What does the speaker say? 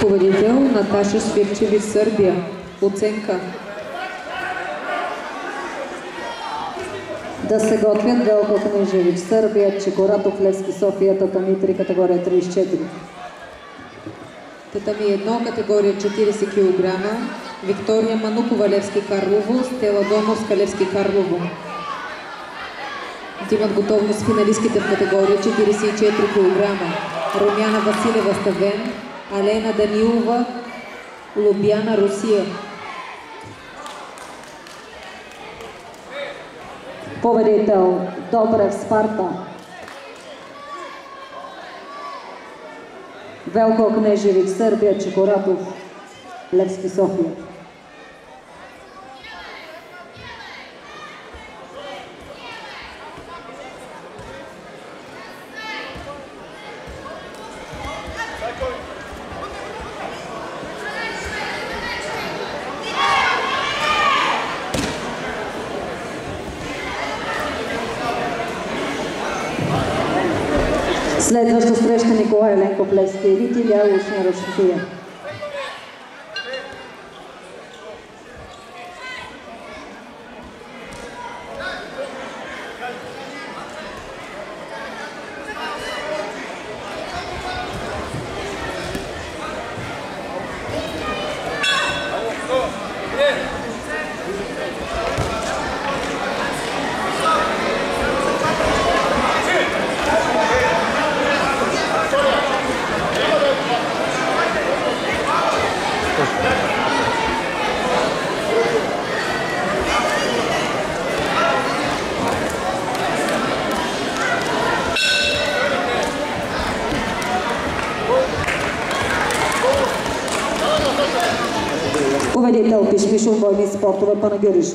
Победител Наташа Свирчеви, Сърбия. Оценка. Да се готвят Велко Кнежевич, Сърбия, Чекоратов, Левски, София, Татами 3, категория 34. Татами 1, категория 40 кг. Виктория Манукова, Левски Карлово. Стела Домовска, Левски Карлово. Имат готовност финалистките в категория 44 кг. Румяна Василева Ставен, Алена Данилова, Лубяна Русия. poveritev Dobrev Sparta. Velko Knežević, Srbija, Čekoratov, Levski Sofija. София. Следваща среща Николай Еленко Плевски, Елит Kovali tavuk iš Mišulbo Miss sporto bana görüş.